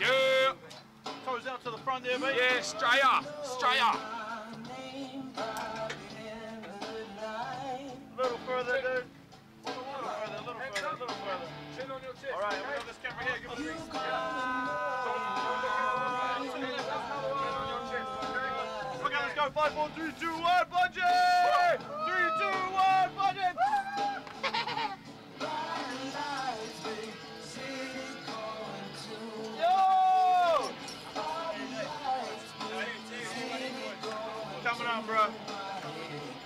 Yeah. Toes out to the front there, mate. Yeah, straight up. Straight up. A little further, dude. A little further, a little further, a little further. Chin on your chest. All right, we got this camera here. Give us three. Okay, let's go. Five, four, three, two, one, bungy! coming out, bro.